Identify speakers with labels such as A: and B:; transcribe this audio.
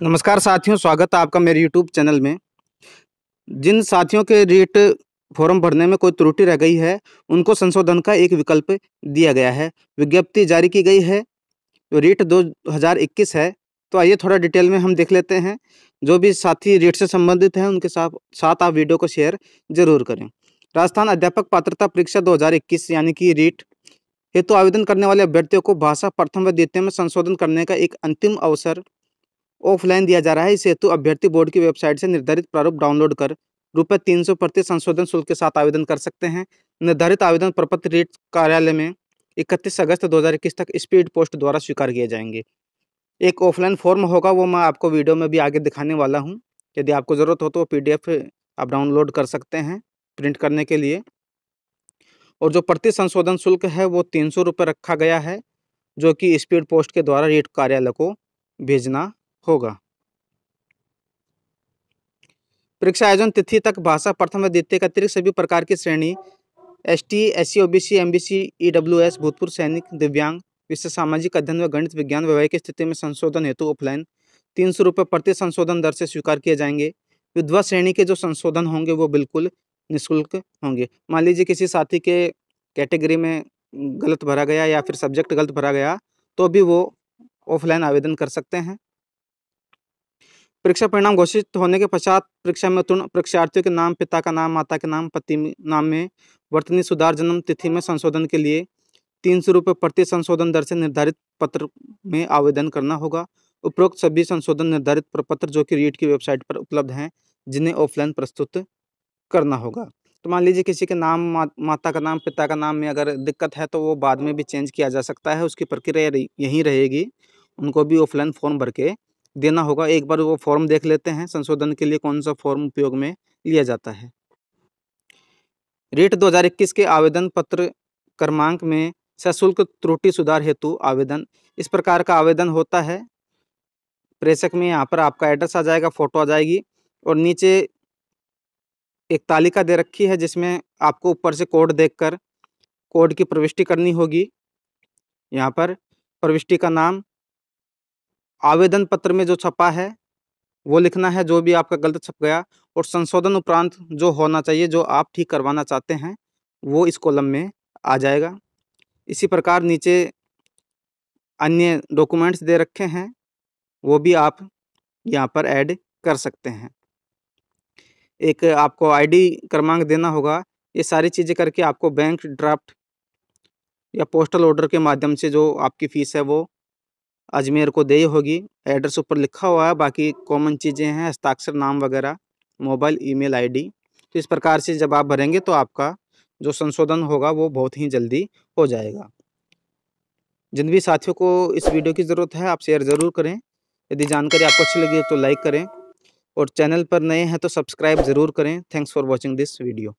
A: नमस्कार साथियों, स्वागत है आपका मेरे यूट्यूब चैनल में। जिन साथियों के रेट फॉर्म भरने में कोई त्रुटि रह गई है, उनको संशोधन का एक विकल्प दिया गया है। विज्ञप्ति जारी की गई है रेट 2021 है तो आइए थोड़ा डिटेल में हम देख लेते हैं। जो भी साथी रेट से संबंधित हैं, उनके साथ साथ आप वीडियो को शेयर ज़रूर करें। राजस्थान अध्यापक पात्रता परीक्षा दो हज़ार इक्कीस यानी कि रेट हेतु तो आवेदन करने वाले अभ्यर्थियों को भाषा प्रथम व द्वितीय में संशोधन करने का एक अंतिम अवसर ऑफलाइन दिया जा रहा है। इस हेतु अभ्यर्थी बोर्ड की वेबसाइट से निर्धारित प्रारूप डाउनलोड कर रुपये तीन सौ प्रति संशोधन शुल्क के साथ आवेदन कर सकते हैं। निर्धारित आवेदन प्रपत्र रेट कार्यालय में इकतीस अगस्त दो हज़ार इक्कीस तक स्पीड पोस्ट द्वारा स्वीकार किए जाएँगे। एक ऑफलाइन फॉर्म होगा, वो मैं आपको वीडियो में भी आगे दिखाने वाला हूँ। यदि आपको ज़रूरत हो तो पीडीएफ आप डाउनलोड कर सकते हैं प्रिंट करने के लिए। और जो प्रति संशोधन शुल्क है, वो तीन सौ रखा गया है, जो कि स्पीड पोस्ट के द्वारा रेट कार्यालय को भेजना होगा। परीक्षा आयोजन तिथि तक भाषा प्रथम व द्वितीय का अतिरिक्त सभी प्रकार की श्रेणी S T S C O B C M B C E W S भूतपूर्व सैनिक, दिव्यांग, विश्व सामाजिक अध्ययन व गणित विज्ञान वैवाहिक स्थिति में संशोधन हेतु ऑफलाइन तीन सौ रुपये प्रति संशोधन दर से स्वीकार किए जाएँगे। विधवा श्रेणी के जो संशोधन होंगे वो बिल्कुल निःशुल्क होंगे। मान लीजिए किसी साथी के कैटेगरी में गलत भरा गया या फिर सब्जेक्ट गलत भरा गया तो भी वो ऑफलाइन आवेदन कर सकते हैं। परीक्षा परिणाम घोषित होने के पश्चात परीक्षा में उत्तीर्ण परीक्षार्थियों के नाम पिता का नाम माता के नाम पति नाम में वर्तनी सुधार जन्म तिथि में संशोधन के लिए तीन सौ रुपये प्रति संशोधन दर से निर्धारित पत्र में आवेदन करना होगा। उपरोक्त सभी संशोधन निर्धारित प्रपत्र जो कि रीट की वेबसाइट पर उपलब्ध हैं जिन्हें ऑफलाइन प्रस्तुत करना होगा। तो मान लीजिए किसी के नाम मा, माता का नाम पिता का नाम में अगर दिक्कत है तो वो बाद में भी चेंज किया जा सकता है उसकी प्रक्रिया यहीं रहेगी। उनको भी ऑफलाइन फॉर्म भर के देना होगा। एक बार वो फॉर्म देख लेते हैं, संशोधन के लिए कौन सा फॉर्म उपयोग में लिया जाता है। रेट 2021 के आवेदन पत्र क्रमांक में सशुल्क त्रुटि सुधार हेतु आवेदन। इस प्रकार का आवेदन होता है। प्रेषक में यहाँ पर आपका एड्रेस आ जाएगा फ़ोटो आ जाएगी और नीचे एक तालिका दे रखी है जिसमें आपको ऊपर से कोड देखकर कोड की प्रविष्टि करनी होगी। यहाँ पर प्रविष्टि का नाम आवेदन पत्र में जो छपा है, वो लिखना है जो भी आपका गलत छप गया और संशोधन उपरांत जो होना चाहिए, जो आप ठीक करवाना चाहते हैं, वो इस कॉलम में आ जाएगा। इसी प्रकार नीचे अन्य डॉक्यूमेंट्स दे रखे हैं, वो भी आप यहाँ पर ऐड कर सकते हैं। एक आपको आईडी क्रमांक देना होगा, ये सारी चीज़ें करके आपको बैंक ड्राफ्ट या पोस्टल ऑर्डर के माध्यम से जो आपकी फ़ीस है वो अजमेर को दे होगी। एड्रेस ऊपर लिखा हुआ है, बाकी कॉमन चीज़ें हैं, हस्ताक्षर, नाम वगैरह मोबाइल ईमेल आईडी तो इस प्रकार से जब आप भरेंगे तो आपका जो संशोधन होगा वो बहुत ही जल्दी हो जाएगा। जिन भी साथियों को इस वीडियो की ज़रूरत है, आप शेयर ज़रूर करें। यदि जानकारी आपको अच्छी लगी तो लाइक करें। और चैनल पर नए हैं तो सब्सक्राइब ज़रूर करें। Thanks for watching this video